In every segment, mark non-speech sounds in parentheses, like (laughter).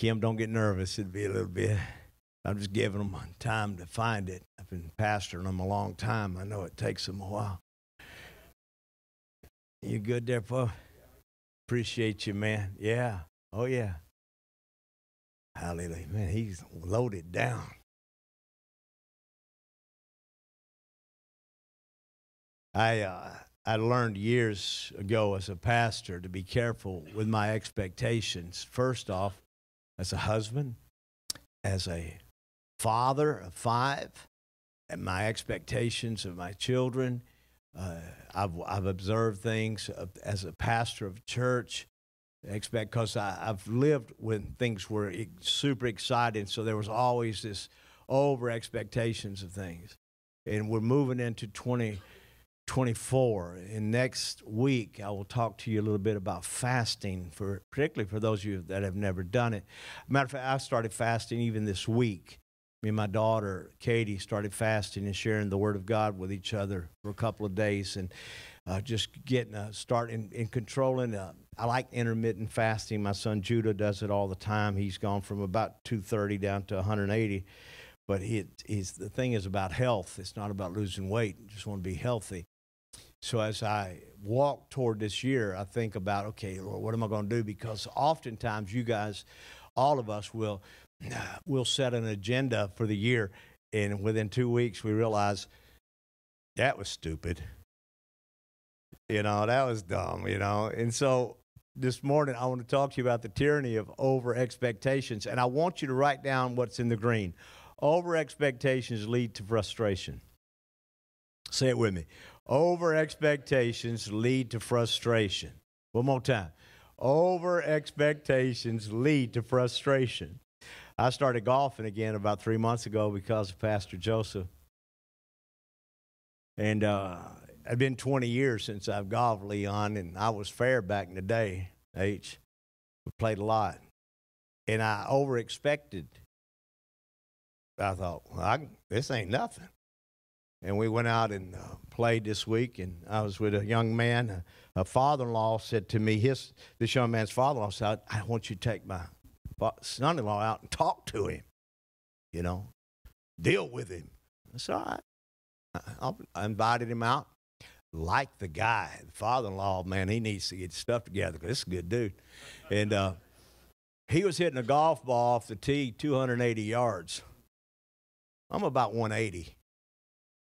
Kim, don't get nervous. It'd be a little bit. I'm just giving them time to find it. I've been pastoring them a long time. I know it takes them a while. You good there, Paul? Appreciate you, man. Yeah. Oh, yeah. Hallelujah. Man, he's loaded down. I uh, I learned years ago as a pastor to be careful with my expectations. First off, as a husband, as a father of five, and my expectations of my children. Uh, I've, I've observed things as a pastor of church expect because I've lived when things were super exciting, so there was always this over expectations of things. And we're moving into 2024. And next week, I will talk to you a little bit about fasting, for particularly for those of you that have never done it. Matter of fact, I started fasting even this week. Me and my daughter, Katie, started fasting and sharing the Word of God with each other for a couple of days. And uh, just getting a start in, in controlling. Uh, I like intermittent fasting. My son Judah does it all the time. He's gone from about 230 down to 180. But he, he's, the thing is about health. It's not about losing weight. Just want to be healthy. So as I walk toward this year, I think about, okay, Lord, what am I going to do? Because oftentimes you guys, all of us will, (sighs) will set an agenda for the year. And within two weeks, we realize that was stupid you know, that was dumb, you know. And so this morning, I want to talk to you about the tyranny of over expectations. And I want you to write down what's in the green. Over expectations lead to frustration. Say it with me. Over expectations lead to frustration. One more time. Over expectations lead to frustration. I started golfing again about three months ago because of Pastor Joseph. And uh, it's been 20 years since I've golfed, Leon, and I was fair back in the day, H. We played a lot. And I over expected. I thought, well, I, this ain't nothing. And we went out and uh, played this week, and I was with a young man. A, a father-in-law said to me, his this young man's father-in-law said, "I want you to take my son-in-law out and talk to him. You know, deal with him." I said, "All right." I invited him out like the guy, the father-in-law, man, he needs to get stuff together because this is a good dude. And uh, he was hitting a golf ball off the tee 280 yards. I'm about 180.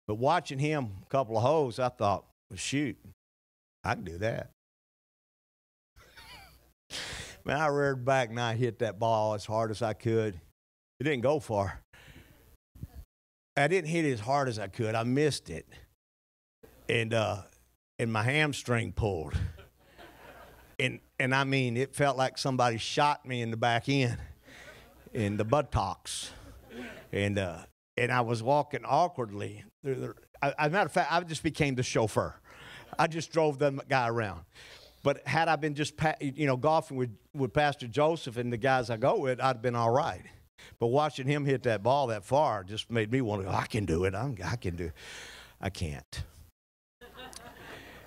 But watching him a couple of holes, I thought, well, shoot, I can do that. (laughs) man, I reared back and I hit that ball as hard as I could. It didn't go far. I didn't hit it as hard as I could. I missed it and uh, and my hamstring pulled. and and I mean, it felt like somebody shot me in the back end, in the buttocks, and uh, and I was walking awkwardly. As a matter of fact, I just became the chauffeur. I just drove the guy around. But had I been just you know golfing with, with Pastor Joseph and the guys I go with, I'd been all right. But watching him hit that ball that far just made me want to go. I can do it. I'm, I can do. I can't.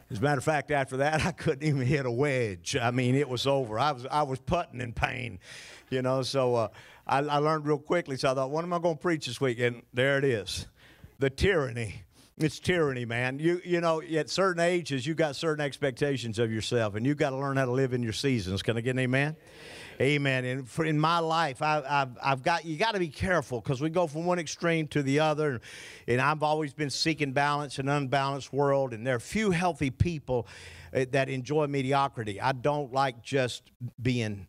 As a matter of fact, after that, (laughs) I couldn't even hit a wedge. I mean, it was over. I was I was putting in pain, you know. So uh, I, I learned real quickly. So I thought, what am I going to preach this week? And there it is, the tyranny. It's tyranny, man. You you know, at certain ages, you've got certain expectations of yourself, and you've got to learn how to live in your seasons. Can I get an amen? Amen. And for, in my life, I, have I've got you got to be careful because we go from one extreme to the other, and I've always been seeking balance in an unbalanced world, and there are few healthy people uh, that enjoy mediocrity. I don't like just being.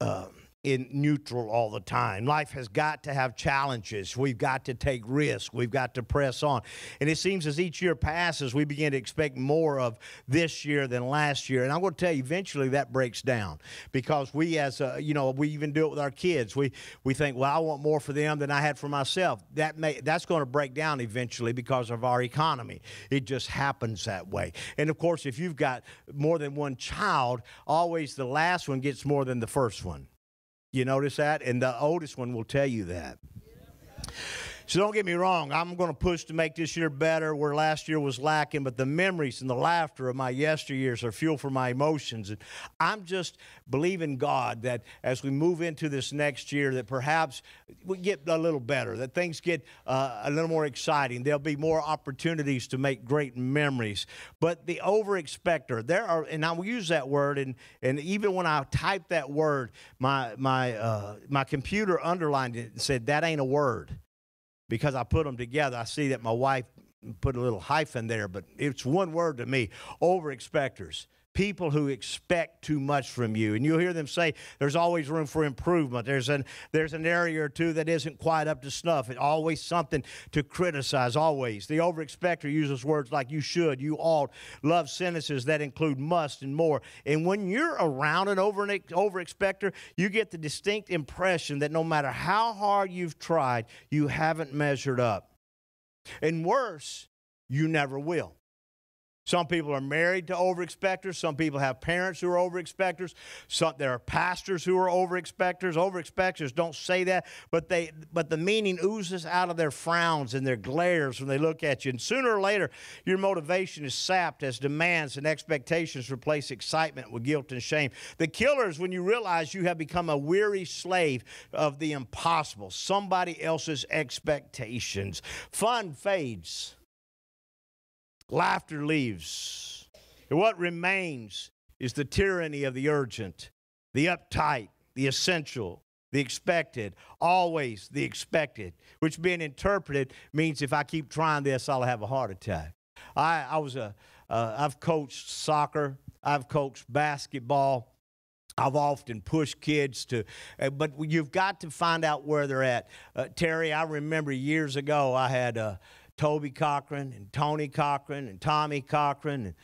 Uh, in neutral all the time. Life has got to have challenges. We've got to take risks. We've got to press on. And it seems as each year passes, we begin to expect more of this year than last year. And I'm going to tell you, eventually that breaks down because we, as a, you know, we even do it with our kids. We we think, well, I want more for them than I had for myself. That may that's going to break down eventually because of our economy. It just happens that way. And of course, if you've got more than one child, always the last one gets more than the first one. You notice that? And the oldest one will tell you that. So don't get me wrong, I'm going to push to make this year better where last year was lacking, but the memories and the laughter of my yesteryears are fuel for my emotions. And I'm just believing God that as we move into this next year, that perhaps we get a little better, that things get uh, a little more exciting. There'll be more opportunities to make great memories. But the over expector, there are, and I will use that word, and, and even when I typed that word, my, my, uh, my computer underlined it and said, that ain't a word because I put them together. I see that my wife put a little hyphen there, but it's one word to me over expectors. People who expect too much from you. And you'll hear them say there's always room for improvement. There's an, there's an area or two that isn't quite up to snuff. It's always something to criticize, always. The over expector uses words like you should, you ought, love sentences that include must and more. And when you're around an over, over expector, you get the distinct impression that no matter how hard you've tried, you haven't measured up. And worse, you never will. Some people are married to overexpectors. Some people have parents who are overexpectors. Some, there are pastors who are overexpectors. Overexpectors don't say that, but they but the meaning oozes out of their frowns and their glares when they look at you. And sooner or later, your motivation is sapped as demands and expectations replace excitement with guilt and shame. The killer is when you realize you have become a weary slave of the impossible, somebody else's expectations. Fun fades. Laughter leaves. And what remains is the tyranny of the urgent, the uptight, the essential, the expected, always the expected, which being interpreted means if I keep trying this, I'll have a heart attack. I, I was a, uh, I've coached soccer, I've coached basketball. I've often pushed kids to, uh, but you've got to find out where they're at. Uh, Terry, I remember years ago I had a, Toby Cochran and Tony Cochran and Tommy Cochran and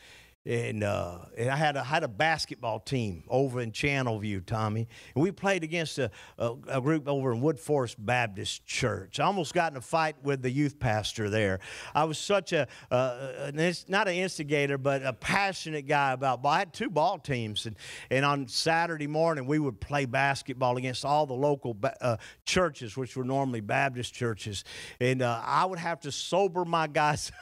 and, uh, and I had a, had a basketball team over in Channelview, Tommy, and we played against a, a, a, group over in Woodforest Baptist Church. I almost got in a fight with the youth pastor there. I was such a not an instigator, but a passionate guy about ball. I had two ball teams, and, and on Saturday morning we would play basketball against all the local uh, churches, which were normally Baptist churches, and uh, I would have to sober my guys. (laughs)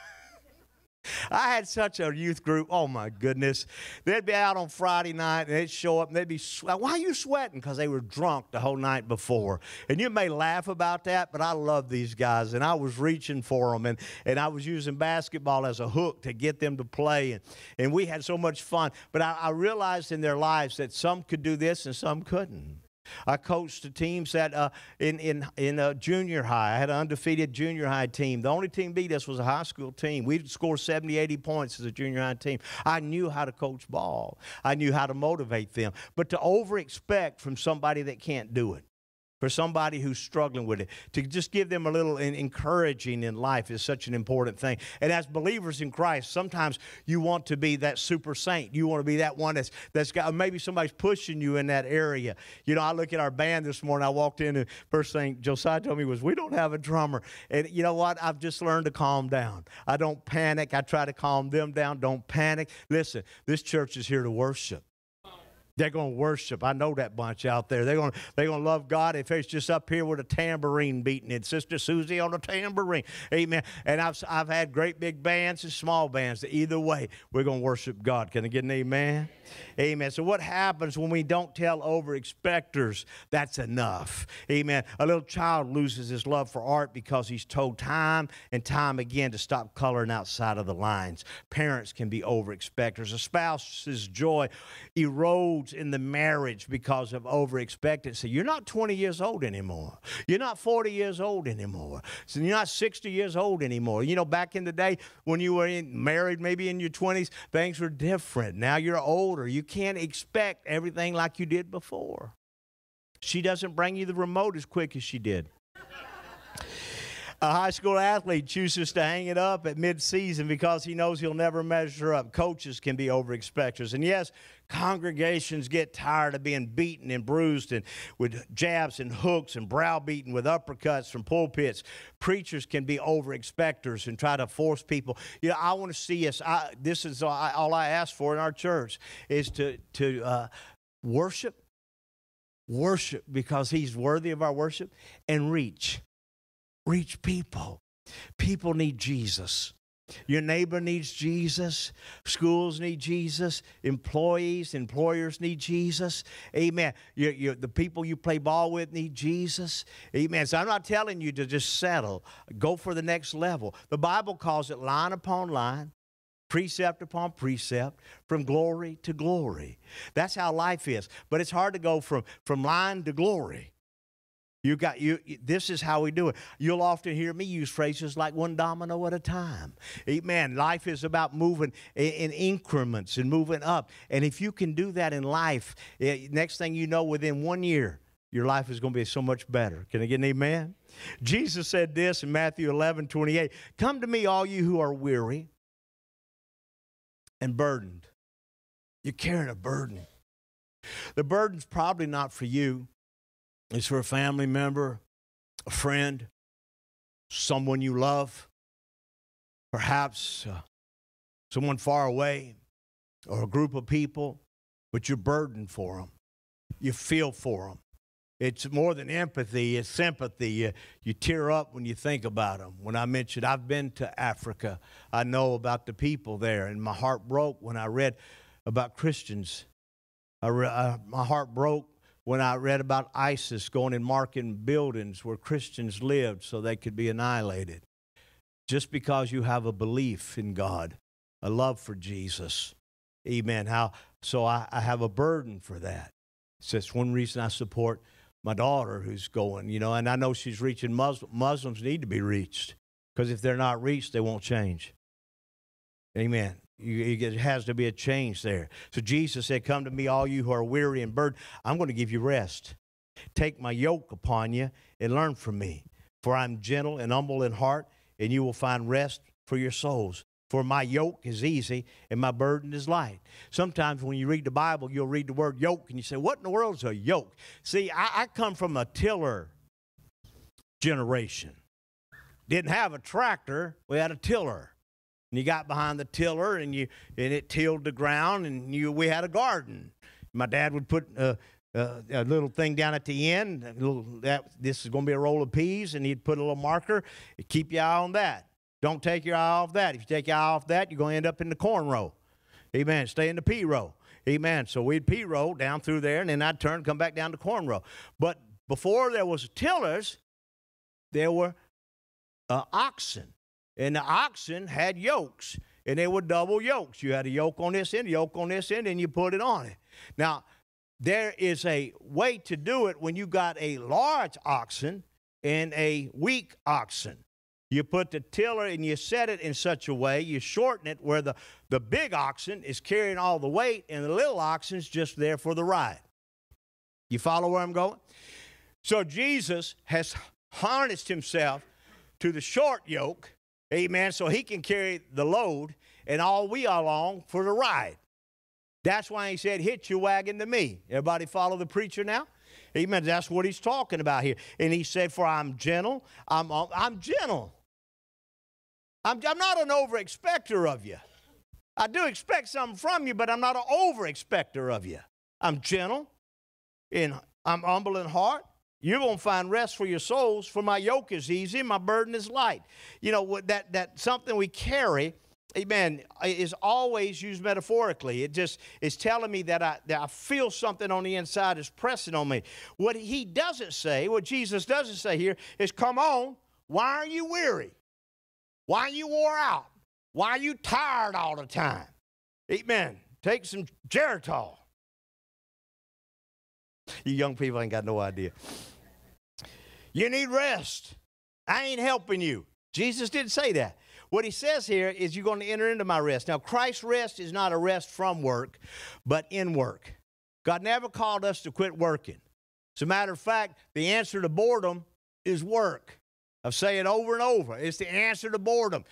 I had such a youth group. Oh my goodness. They'd be out on Friday night and they'd show up and they'd be, why are you sweating? Because they were drunk the whole night before. And you may laugh about that, but I love these guys and I was reaching for them and, and I was using basketball as a hook to get them to play. And, and we had so much fun. But I, I realized in their lives that some could do this and some couldn't. I coached the teams that uh, in in in uh, junior high. I had an undefeated junior high team. The only team beat us was a high school team. We'd score 70, 80 points as a junior high team. I knew how to coach ball. I knew how to motivate them. But to over expect from somebody that can't do it for somebody who's struggling with it. To just give them a little encouraging in life is such an important thing. And as believers in Christ, sometimes you want to be that super saint. You want to be that one that's that's got maybe somebody's pushing you in that area. You know, I look at our band this morning. I walked in and first thing Josiah told me was, "We don't have a drummer." And you know what? I've just learned to calm down. I don't panic. I try to calm them down. Don't panic. Listen, this church is here to worship. They're going to worship. I know that bunch out there. They're going to, they're going to love God if it's just up here with a tambourine beating it. Sister Susie on a tambourine. Amen. And I've, I've had great big bands and small bands. Either way, we're going to worship God. Can I get an amen? Amen. So, what happens when we don't tell over expectors that's enough? Amen. A little child loses his love for art because he's told time and time again to stop coloring outside of the lines. Parents can be over expectors. A spouse's joy erodes in the marriage because of over expectancy. You're not 20 years old anymore. You're not 40 years old anymore. So you're not 60 years old anymore. You know, back in the day when you were in, married, maybe in your 20s, things were different. Now you're older. You can't expect everything like you did before. She doesn't bring you the remote as quick as she did. A high school athlete chooses to hang it up at midseason because he knows he'll never measure up. Coaches can be over expectors. And yes, congregations get tired of being beaten and bruised and with jabs and hooks and browbeaten with uppercuts from pulpits. Preachers can be over expectors and try to force people. You know, I want to see us. I, this is all I, all I ask for in our church is to to uh, worship, worship because He's worthy of our worship, and reach reach people. People need Jesus. Your neighbor needs Jesus. Schools need Jesus. Employees, employers need Jesus. Amen. You, you, the people you play ball with need Jesus. Amen. So I'm not telling you to just settle. Go for the next level. The Bible calls it line upon line, precept upon precept, from glory to glory. That's how life is. But it's hard to go from, from line to glory. You got you. This is how we do it. You'll often hear me use phrases like "one domino at a time." Amen. Life is about moving in increments and moving up. And if you can do that in life, eh, next thing you know, within one year, your life is going to be so much better. Can I get an amen? Jesus said this in Matthew 11, 28. Come to me, all you who are weary and burdened. You're carrying a burden. The burden's probably not for you. It's for a family member, a friend, someone you love, perhaps uh, someone far away, or a group of people, but you're burdened for them. You feel for them. It's more than empathy, it's sympathy. You, you tear up when you think about them. When I mentioned I've been to Africa, I know about the people there, and my heart broke when I read about Christians. I re- uh, my heart broke when I read about ISIS going and marking buildings where Christians lived so they could be annihilated. Just because you have a belief in God, a love for Jesus. Amen. How so I, I have a burden for that. So that's one reason I support my daughter who's going, you know, and I know she's reaching Muslim, Muslims need to be reached. Because if they're not reached, they won't change. Amen. It has to be a change there. So Jesus said, Come to me, all you who are weary and burdened. I'm going to give you rest. Take my yoke upon you and learn from me. For I'm gentle and humble in heart, and you will find rest for your souls. For my yoke is easy and my burden is light. Sometimes when you read the Bible, you'll read the word yoke and you say, What in the world is a yoke? See, I, I come from a tiller generation. Didn't have a tractor, we had a tiller and you got behind the tiller and you and it tilled the ground and you we had a garden. My dad would put a, a, a little thing down at the end little, that this is going to be a roll of peas and he'd put a little marker keep your eye on that. Don't take your eye off that. If you take your eye off that you're going to end up in the corn row. Amen. Stay in the pea row. Amen. So we'd pea row down through there and then i'd turn come back down to corn row. But before there was tillers there were uh, oxen and the oxen had yokes, and they were double yokes. You had a yoke on this end, a yoke on this end, and you put it on it. Now, there is a way to do it when you got a large oxen and a weak oxen. You put the tiller and you set it in such a way, you shorten it where the, the big oxen is carrying all the weight and the little oxen's just there for the ride. You follow where I'm going? So Jesus has harnessed himself to the short yoke Amen. So he can carry the load and all we are along for the ride. That's why he said, Hitch your wagon to me. Everybody follow the preacher now? Amen. That's what he's talking about here. And he said, For I'm gentle. I'm, I'm gentle. I'm, I'm not an over expector of you. I do expect something from you, but I'm not an over expector of you. I'm gentle and I'm humble in heart. You're going to find rest for your souls, for my yoke is easy, my burden is light. You know, that, that something we carry, amen, is always used metaphorically. It just is telling me that I, that I feel something on the inside is pressing on me. What he doesn't say, what Jesus doesn't say here, is come on, why are you weary? Why are you wore out? Why are you tired all the time? Amen. Take some Geritol. You young people ain't got no idea. You need rest. I ain't helping you. Jesus didn't say that. What he says here is you're going to enter into my rest. Now, Christ's rest is not a rest from work, but in work. God never called us to quit working. As a matter of fact, the answer to boredom is work. I've said it over and over. It's the answer to boredom.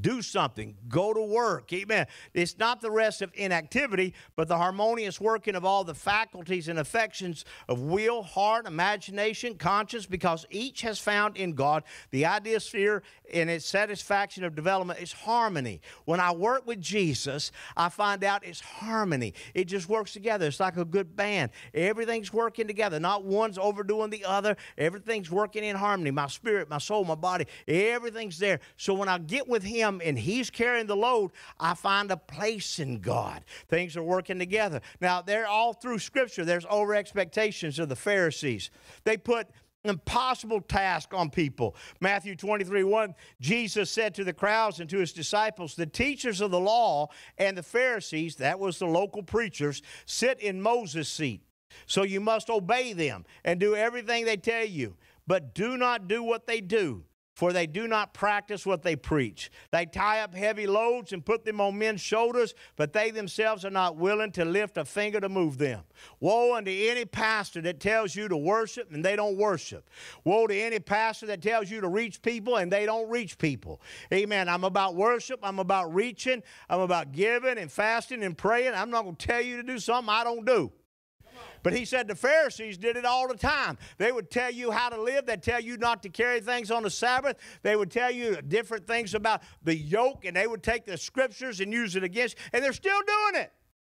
Do something, go to work. Amen. It's not the rest of inactivity, but the harmonious working of all the faculties and affections of will, heart, imagination, conscience, because each has found in God the idea sphere in its satisfaction of development is harmony. When I work with Jesus, I find out it's harmony. It just works together. It's like a good band. Everything's working together. Not one's overdoing the other. Everything's working in harmony. My spirit, my soul, my body, everything's there. So when I get with Him and He's carrying the load, I find a place in God. Things are working together. Now, they're all through Scripture. There's over expectations of the Pharisees. They put impossible task on people. Matthew 23 1, Jesus said to the crowds and to his disciples, The teachers of the law and the Pharisees, that was the local preachers, sit in Moses' seat. So you must obey them and do everything they tell you, but do not do what they do for they do not practice what they preach. They tie up heavy loads and put them on men's shoulders, but they themselves are not willing to lift a finger to move them. Woe unto any pastor that tells you to worship and they don't worship. Woe to any pastor that tells you to reach people and they don't reach people. Amen. I'm about worship. I'm about reaching. I'm about giving and fasting and praying. I'm not going to tell you to do something I don't do. But he said the Pharisees did it all the time. They would tell you how to live. They'd tell you not to carry things on the Sabbath. They would tell you different things about the yoke, and they would take the scriptures and use it against. And they're still doing it.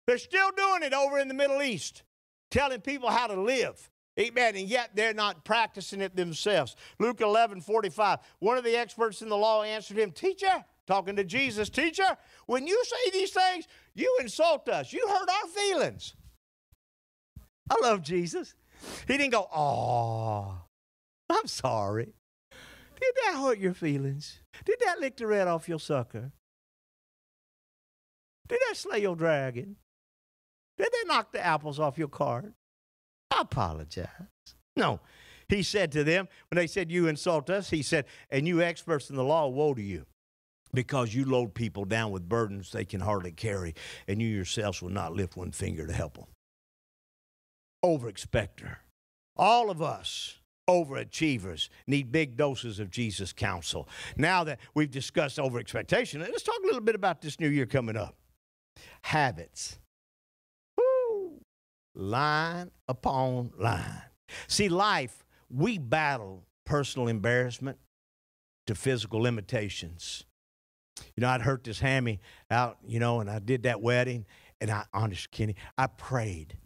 They're still doing it over in the Middle East, telling people how to live. Amen. And yet they're not practicing it themselves. Luke 11, 45. One of the experts in the law answered him, Teacher, talking to Jesus, Teacher, when you say these things, you insult us. You hurt our feelings. I love Jesus. He didn't go, oh, I'm sorry. Did that hurt your feelings? Did that lick the red off your sucker? Did that slay your dragon? Did that knock the apples off your cart? I apologize. No. He said to them, when they said, You insult us, he said, And you experts in the law, woe to you because you load people down with burdens they can hardly carry, and you yourselves will not lift one finger to help them overexpector. All of us overachievers need big doses of Jesus counsel. Now that we've discussed overexpectation, let's talk a little bit about this new year coming up. Habits. Woo! Line upon line. See, life, we battle personal embarrassment to physical limitations. You know, I'd hurt this hammy out, you know, and I did that wedding, and I, honest, Kenny, I prayed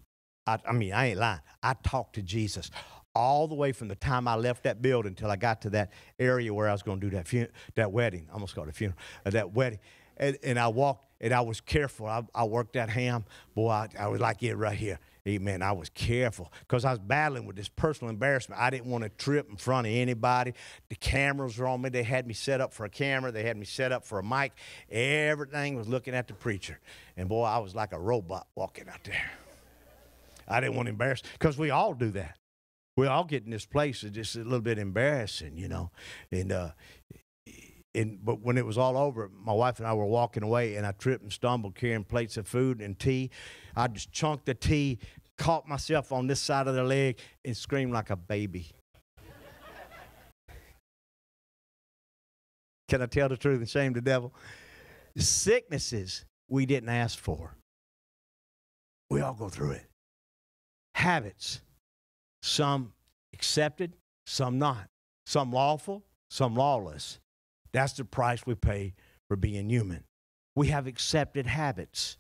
I, I mean, I ain't lying. I talked to Jesus all the way from the time I left that building until I got to that area where I was going to do that fun- that wedding. I almost called it a funeral. Uh, that wedding, and, and I walked and I was careful. I, I worked that ham, boy. I, I was like it right here. Amen. I was careful because I was battling with this personal embarrassment. I didn't want to trip in front of anybody. The cameras were on me. They had me set up for a camera. They had me set up for a mic. Everything was looking at the preacher. And boy, I was like a robot walking out there. I didn't want to embarrass because we all do that. We all get in this place it's just a little bit embarrassing, you know. And uh, and but when it was all over, my wife and I were walking away, and I tripped and stumbled carrying plates of food and tea. I just chunked the tea, caught myself on this side of the leg, and screamed like a baby. Can I tell the truth and shame the devil? Sicknesses we didn't ask for. We all go through it habits, some accepted, some not, some lawful, some lawless. That's the price we pay for being human. We have accepted habits.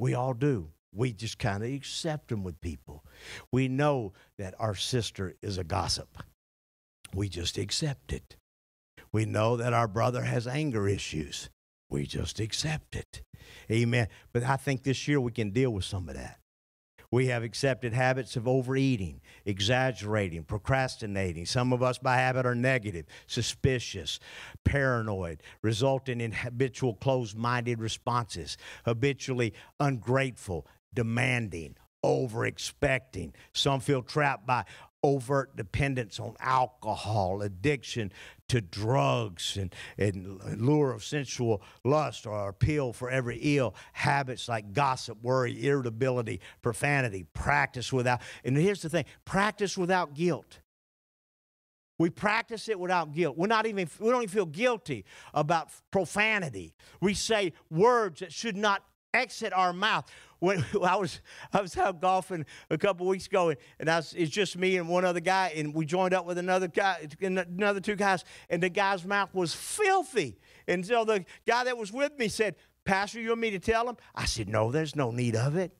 We all do. We just kind of accept them with people. We know that our sister is a gossip. We just accept it. We know that our brother has anger issues. We just accept it. Amen. But I think this year we can deal with some of that. We have accepted habits of overeating, exaggerating, procrastinating. Some of us by habit are negative, suspicious, paranoid, resulting in habitual closed minded responses, habitually ungrateful, demanding, over expecting. Some feel trapped by overt dependence on alcohol, addiction to drugs, and, and lure of sensual lust or appeal for every ill, habits like gossip, worry, irritability, profanity, practice without, and here's the thing practice without guilt. We practice it without guilt. We're not even, we don't even feel guilty about profanity. We say words that should not exit our mouth. When (laughs) I was I was out golfing a couple weeks ago, and I was, it's just me and one other guy, and we joined up with another guy, another two guys, and the guy's mouth was filthy. And so the guy that was with me said, "Pastor, you want me to tell him?" I said, "No, there's no need of it.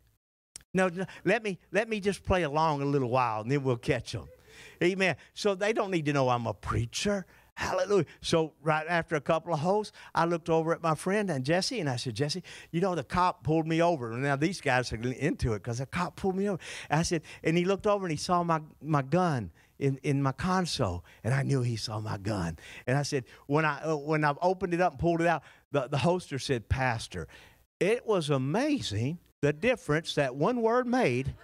No, no let me let me just play along a little while, and then we'll catch them." Amen. So they don't need to know I'm a preacher. Hallelujah. So right after a couple of holes, I looked over at my friend and Jesse, and I said, Jesse, you know the cop pulled me over. And Now these guys are into it because the cop pulled me over. And I said, and he looked over and he saw my my gun in, in my console, and I knew he saw my gun. And I said, when I uh, when I opened it up and pulled it out, the, the holster said, Pastor. It was amazing the difference that one word made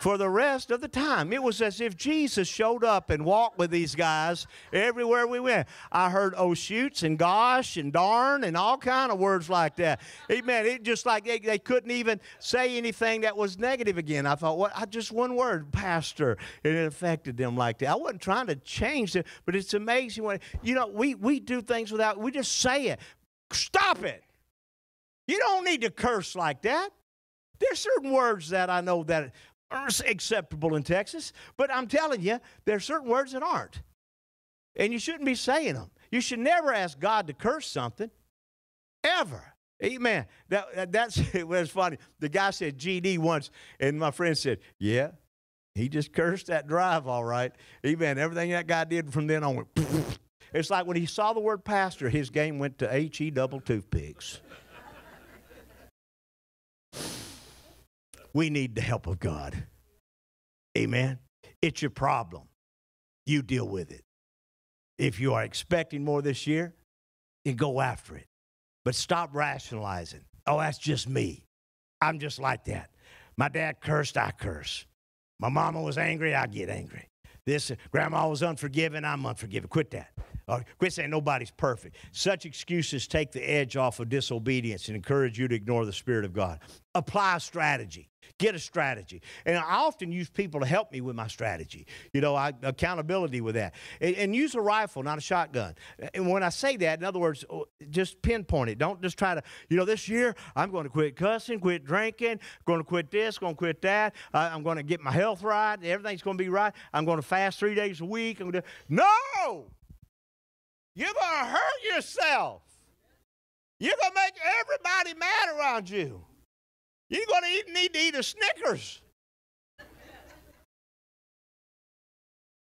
for the rest of the time. It was as if Jesus showed up and walked with these guys everywhere we went. I heard oh shoots and gosh and darn and all kind of words like that. Amen. It just like they, they couldn't even say anything that was negative again. I thought, what? Well, just one word, pastor, and it affected them like that. I wasn't trying to change it, but it's amazing when you know we we do things without we just say it. Stop it. You don't need to curse like that. There's certain words that I know that are acceptable in Texas, but I'm telling you, there are certain words that aren't. And you shouldn't be saying them. You should never ask God to curse something, ever. Amen. That, that's (laughs) it was funny. The guy said GD once, and my friend said, Yeah, he just cursed that drive, all right. Amen. Everything that guy did from then on went. (laughs) It's like when he saw the word pastor, his game went to H E double toothpicks. We need the help of God. Amen. It's your problem. You deal with it. If you are expecting more this year, then go after it. But stop rationalizing. Oh, that's just me. I'm just like that. My dad cursed, I curse. My mama was angry, I get angry. This grandma was unforgiving, I'm unforgiving. Quit that. Uh, quit saying nobody's perfect. Such excuses take the edge off of disobedience and encourage you to ignore the Spirit of God. Apply a strategy. Get a strategy. And I often use people to help me with my strategy. You know, I, accountability with that. And, and, use a rifle, not a shotgun. And when I say that, in other words, oh, just pinpoint it. Don't just try to, you know, this year I'm going to quit cussing, quit drinking, going to quit this, going to quit that. I'm going to get my health right. Everything's going to be right. I'm going to fast three days a week. I'm to, no! You're going to hurt yourself. You're going to make everybody mad around you. You're going to eat, need to eat a Snickers.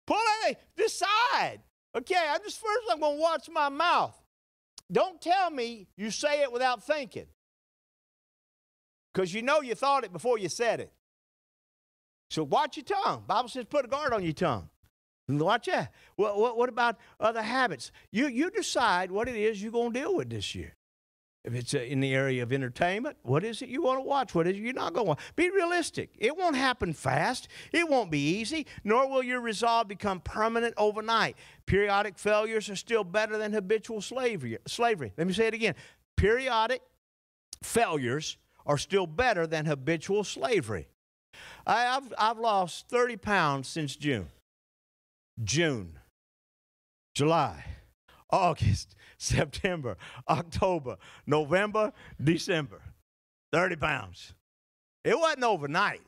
Pull it, decide. Okay, I just first I'm going to watch my mouth. Don't tell me you say it without thinking. Because you know you thought it before you said it. So watch your tongue. Bible says put a guard on your tongue. Watch that. What, what, what about other habits? You, you decide what it is you're going to deal with this year. If it's uh, in the area of entertainment, what is it you want to watch? What is it you're not going to watch? Be realistic. It won't happen fast. It won't be easy, nor will your resolve become permanent overnight. Periodic failures are still better than habitual slavery. slavery. Let me say it again. Periodic failures are still better than habitual slavery. I, have I've lost 30 pounds since June. June, July, August, (laughs) September, October, November, December. 30 pounds. It wasn't overnight.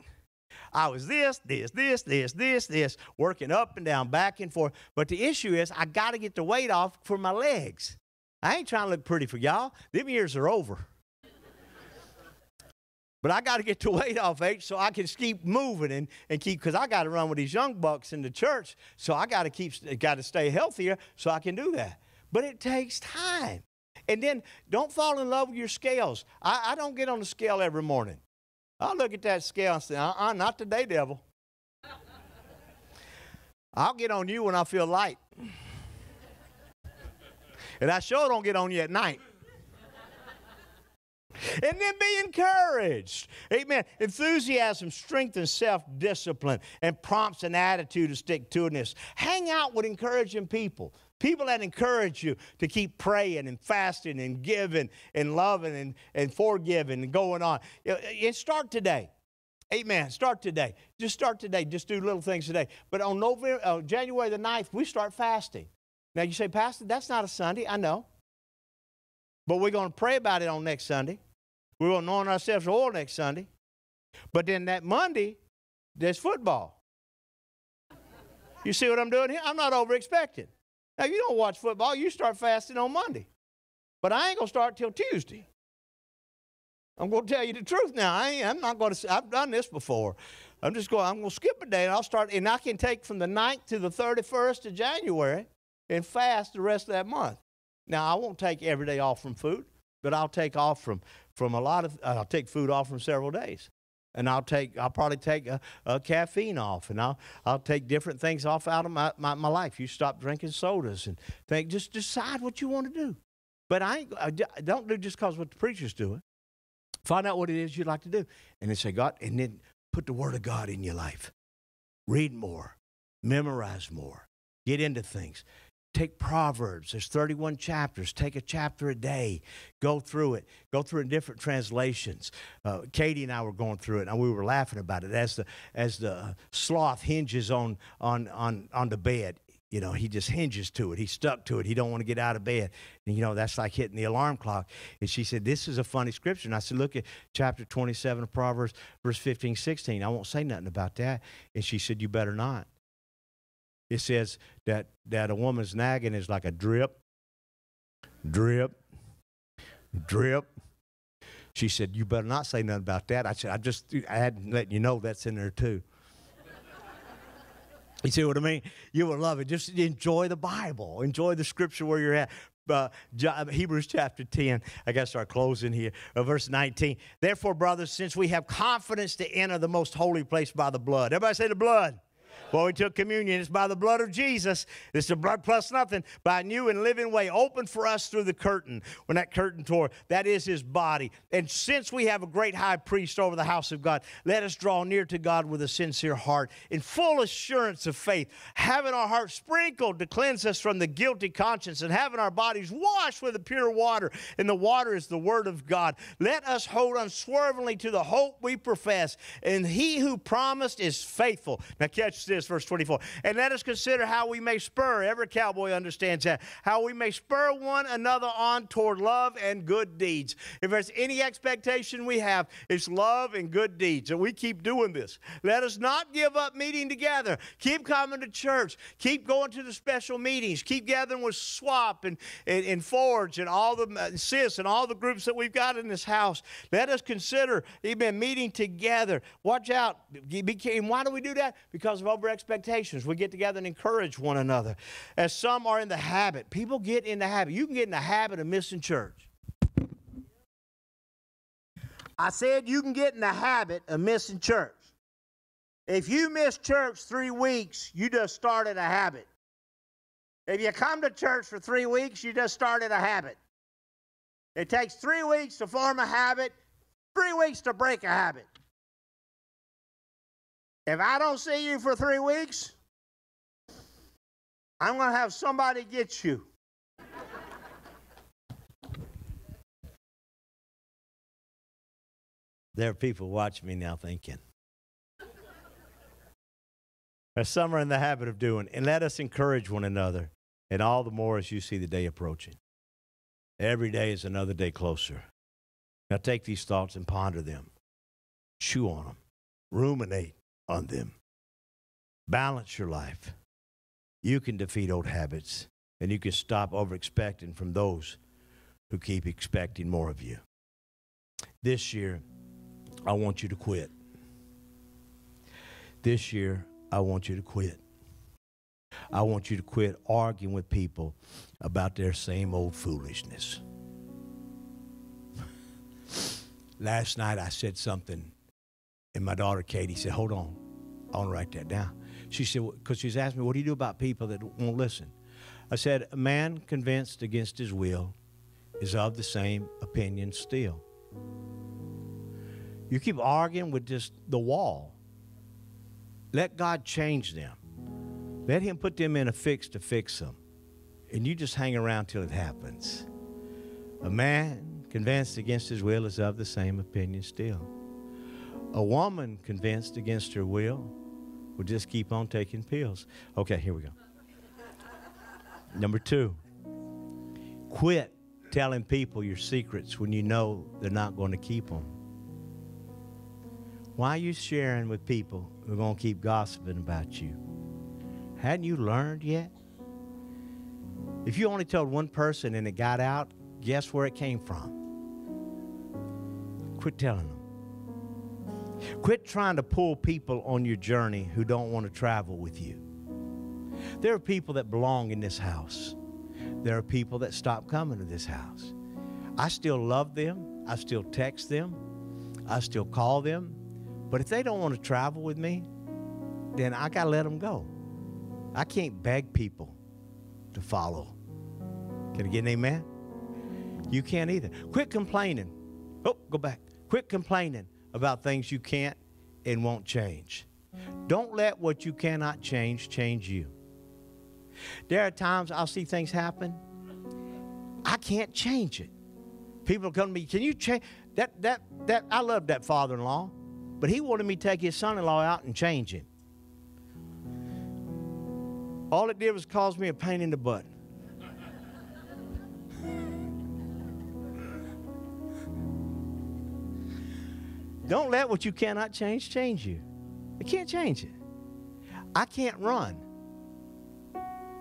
I was this, this, this, this, this, this, working up and down, back and forth. But the issue is, I got to get the weight off for my legs. I ain't trying to look pretty for y'all. Them years are over. But I got to get the (laughs) weight off, H, so I can keep moving and, and keep, because I got to run with these young bucks in the church. So I got to keep, got to stay healthier so I can do that. But it takes time. And then don't fall in love with your scales. I, I don't get on the scale every morning. I look at that scale and say, uh uh, not today, devil. I'll get on you when I feel light. And I sure don't get on you at night and then be encouraged. Amen. Enthusiasm strengthens self discipline and prompts an attitude of stick to itness. Hang out with encouraging people. People that encourage you to keep praying and fasting and giving and loving and, and forgiving and going on. And start today. Amen. Start today. Just start today. Just do little things today. But on November, uh, January the 9th, we start fasting. Now you say, Pastor, that's not a Sunday. I know. But we're going to pray about it on next Sunday. We're going to anoint ourselves with oil next Sunday. But then that Monday, there's football. You see what I'm doing here? I'm not over expecting. Now, you don't watch football, you start fasting on Monday. But I ain't going to start till Tuesday. I'm going to tell you the truth now. I am not going to, I've done this before. I'm just going, I'm going to skip a day and I'll start, and I can take from the 9th to the 31st of January and fast the rest of that month. Now, I won't take every day off from food, but I'll take off from, from a lot of, uh, I'll take food off from several days and I'll take I'll probably take a, a, caffeine off and I'll I'll take different things off out of my, my, my, life. You stop drinking sodas and think just decide what you want to do. But I, I don't do just because what the preacher's doing. Find out what it is you'd like to do. And then say, God, and then put the word of God in your life. Read more, memorize more, get into things. Take Proverbs. There's 31 chapters. Take a chapter a day. Go through it. Go through it in different translations. Uh, Katie and I were going through it, and we were laughing about it as the as the sloth hinges on on on on the bed. You know, he just hinges to it. He's stuck to it. He don't want to get out of bed. And, you know, that's like hitting the alarm clock. And she said, this is a funny scripture. And I said, look at chapter 27 of Proverbs, verse 15, 16. I won't say nothing about that. And she said, you better not it says that, that a woman's nagging is like a drip, drip, drip. She said, You better not say nothing about that. I said, I just I hadn't let you know that's in there too. you see what I mean? You will love it. Just enjoy the Bible, enjoy the scripture where you're at. Uh, Hebrews chapter 10. I got to start closing here. Uh, verse 19. Therefore, brothers, since we have confidence to enter the most holy place by the blood. Everybody say the blood. Well, we took communion. It's by the blood of Jesus. It's the blood plus nothing by a new and living way open for us through the curtain. When that curtain tore, that is his body. And since we have a great high priest over the house of God, let us draw near to God with a sincere heart in full assurance of faith, having our hearts sprinkled to cleanse us from the guilty conscience and having our bodies washed with the pure water. And the water is the word of God. Let us hold unswervingly to the hope we profess. And he who promised is faithful. Now, catch this this, verse 24. And let us consider how we may spur, every cowboy understands that, how we may spur one another on toward love and good deeds. If there's any expectation we have, it's love and good deeds. And we keep doing this. Let us not give up meeting together. Keep coming to church. Keep going to the special meetings. Keep gathering with SWAP and, and, and Forge and all the uh, and all the groups that we've got in this house. Let us consider, even meeting together. Watch out. Why do we do that? Because of over expectations. We get together and encourage one another. As some are in the habit, people get in the habit. You can get in the habit of missing church. I said you can get in the habit of missing church. If you miss church three weeks, you just started a habit. If you come to church for three weeks, you just started a habit. It takes three weeks to form a habit, three weeks to break a habit. If I don't see you for three weeks, I'm going to have somebody get you. There are people watching me now thinking. As some are in the habit of doing, and let us encourage one another, and all the more as you see the day approaching. Every day is another day closer. Now take these thoughts and ponder them, chew on them, ruminate, on them. Balance your life. You can defeat old habits, and you can stop over expecting from those who keep expecting more of you. This year, I want you to quit. This year, I want you to quit. I want you to quit arguing with people about their same old foolishness. (laughs) Last night I said something and my daughter Katie said, Hold on, I want to write that down. She said, Because she's asked me, What do you do about people that won't listen? I said, A man convinced against his will is of the same opinion still. You keep arguing with just the wall. Let God change them. Let Him put them in a fix to fix them. And you just hang around till it happens. A man convinced against his will is of the same opinion still. A woman convinced against her will will just keep on taking pills. Okay, here we go. Number two, quit telling people your secrets when you know they're not going to keep them. Why are you sharing with people who are going to keep gossiping about you? Hadn't you learned yet? If you only told one person and it got out, guess where it came from? Quit telling them. Quit trying to pull people on your journey who don't want to travel with you. There are people that belong in this house. There are people that stop coming to this house. I still love them. I still text them. I still call them. But if they don't want to travel with me, then I got to let them go. I can't beg people to follow. Can I get an amen? You can't either. Quit complaining. Oh, go back. Quit complaining about things you can't and won't change. Don't let what you cannot change change you. There are times I'll see things happen. I can't change it. People come to me, can you change that that that I love that father-in-law, but he wanted me to take his son-in-law out and change him. All it did was cause me a pain in the butt. Don't let what you cannot change change you. It can't change it. I can't run.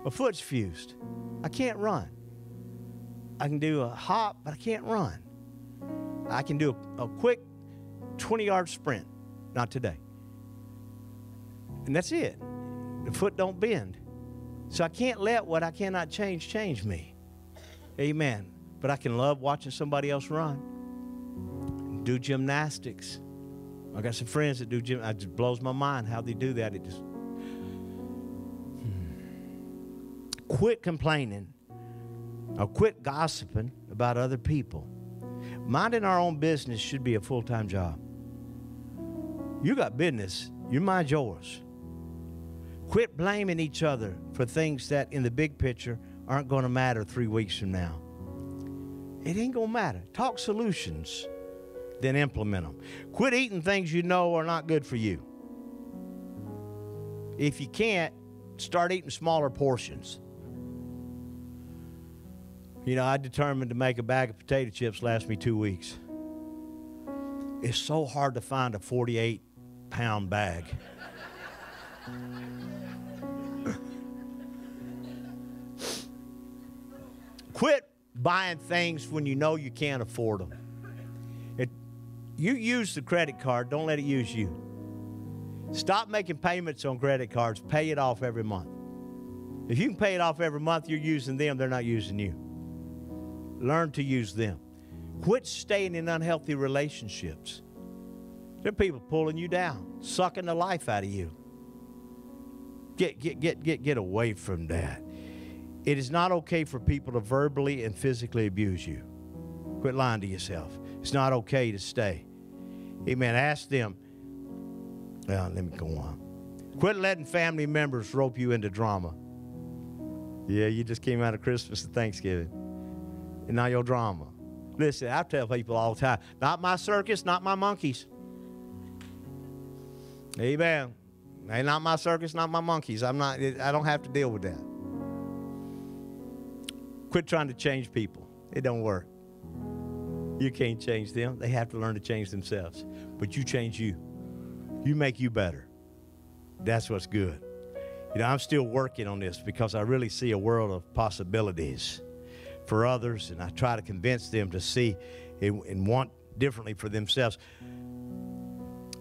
My foot's fused. I can't run. I can do a hop, but I can't run. I can do a, a quick 20 yard sprint. Not today. And that's it. The foot don't bend. So I can't let what I cannot change change me. Amen. But I can love watching somebody else run, do gymnastics. I got some friends that do gym. It just blows my mind how they do that. It just hmm. quit complaining or quit gossiping about other people. Minding our own business should be a full time job. You got business, you mind yours. Quit blaming each other for things that in the big picture aren't going to matter three weeks from now. It ain't going to matter. Talk solutions, then implement them. Quit eating things you know are not good for you. If you can't, start eating smaller portions. You know, I determined to make a bag of potato chips last me two weeks. It's so hard to find a 48 pound bag. Quit buying things when you know you can't afford them. You use the credit card, don't let it use you. Stop making payments on credit cards, pay it off every month. If you can pay it off every month, you're using them, they're not using you. Learn to use them. Quit staying in unhealthy relationships. There are people pulling you down, sucking the life out of you. Get, get, get, get, get away from that. It is not okay for people to verbally and physically abuse you. Quit lying to yourself. It's not okay to stay. Amen. Ask them. Well, let me go on. Quit letting family members rope you into drama. Yeah, you just came out of Christmas and Thanksgiving. And now your drama. Listen, I tell people all the time, not my circus, not my monkeys. Amen. They not my circus, not my monkeys. I'm not I don't have to deal with that. Quit trying to change people. It don't work. You can't change them. They have to learn to change themselves. But you change you. You make you better. That's what's good. You know, I'm still working on this because I really see a world of possibilities for others, and I try to convince them to see and, want differently for themselves.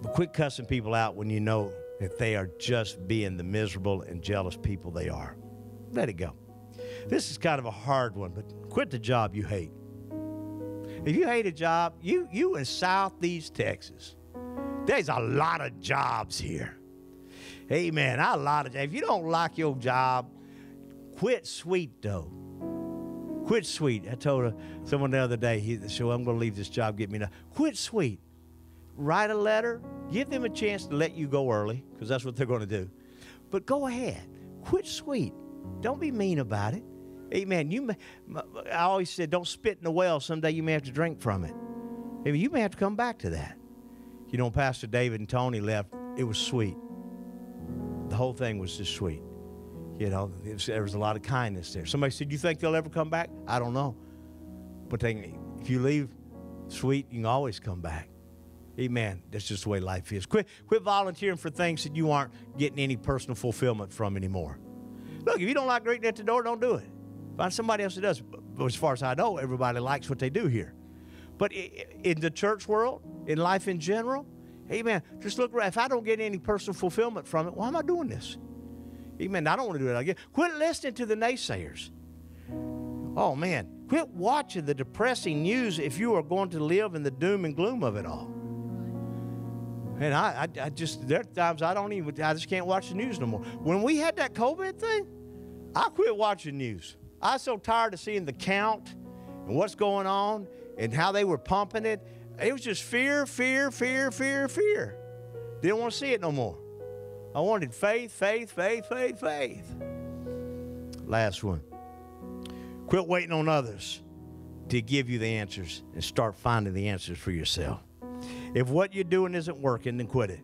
But quit cussing people out when you know that they are just being the miserable and jealous people they are. Let it go. This is kind of a hard one, but quit the job you hate. If you hate a job, you you in Southeast Texas, there's a lot of jobs here. Hey Amen. A lot of jobs. if you don't like your job, quit sweet though. Quit sweet. I told uh, someone the other day, he said, I'm going to leave this job, get me now. Quit sweet. Write a letter. Give them a chance to let you go early, because that's what they're going to do. But go ahead. Quit sweet. Don't be mean about it. Amen. You may, I always said, don't spit in the well. Someday you may have to drink from it. Maybe you may have to come back to that. You know, Pastor David and Tony left, it was sweet. The whole thing was just sweet. You know, was, there was a lot of kindness there. Somebody said, You think they'll ever come back? I don't know. But they, if you leave sweet, you can always come back. Amen. That's just the way life is. Quit, quit volunteering for things that you aren't getting any personal fulfillment from anymore. Look, if you don't like greeting at the door, don't do it. Find somebody else that does. But as far as I know, everybody likes what they do here. But in the church world, in life in general, amen, just look around. If I don't get any personal fulfillment from it, why am I doing this? Amen. I don't want to do it again. Quit listening to the naysayers. Oh, man. Quit watching the depressing news if you are going to live in the doom and gloom of it all. And I, I, I just, there are times I don't even, I just can't watch the news no more. When we had that COVID thing, I quit watching news. I was so tired of seeing the count and what's going on and how they were pumping it. It was just fear, fear, fear, fear, fear. Didn't want to see it no more. I wanted faith, faith, faith, faith, faith. Last one. Quit waiting on others to give you the answers and start finding the answers for yourself. If what you're doing isn't working, then quit it.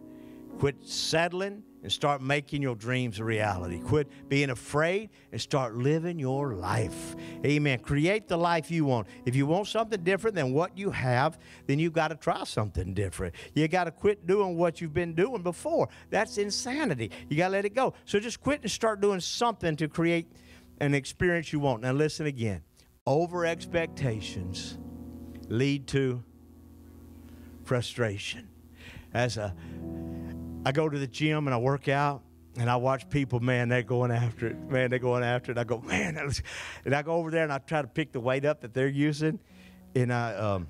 Quit settling and start making your dreams a reality. Quit being afraid and start living your life. Amen. Create the life you want. If you want something different than what you have, then you've got to try something different. You got to quit doing what you've been doing before. That's insanity. You got to let it go. So just quit and start doing something to create an experience you want. Now, listen again over expectations lead to frustration. As a I go to the gym and I work out and I watch people, man, they're going after it. Man, they're going after it. I go, man, and I go over there and I try to pick the weight up that they're using, and I um,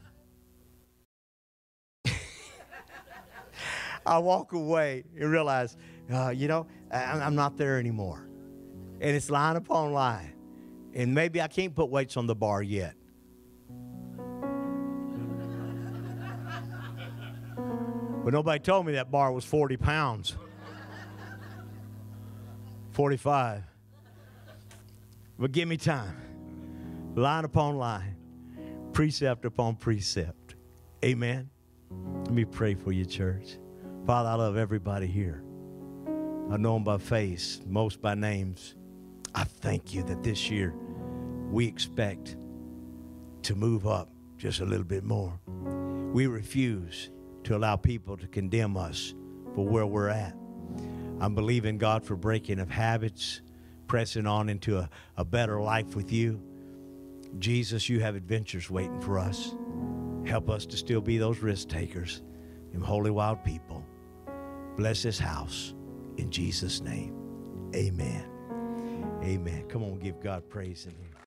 (laughs) I walk away and realize, uh, you know, I'm not there anymore, and it's line upon line, and maybe I can't put weights on the bar yet. But nobody told me that bar was 40 pounds. 45. But give me time. Line upon line, precept upon precept. Amen. Let me pray for you, church. Father, I love everybody here. I know them by face, most by names. I thank you that this year we expect to move up just a little bit more. We refuse to allow people to condemn us for where we're at. I'm believing God for breaking of habits, pressing on into a, a better life with you. Jesus, you have adventures waiting for us. Help us to still be those risk takers and holy wild people. Bless this house in Jesus' name. Amen. Amen. Come on, give God praise in here.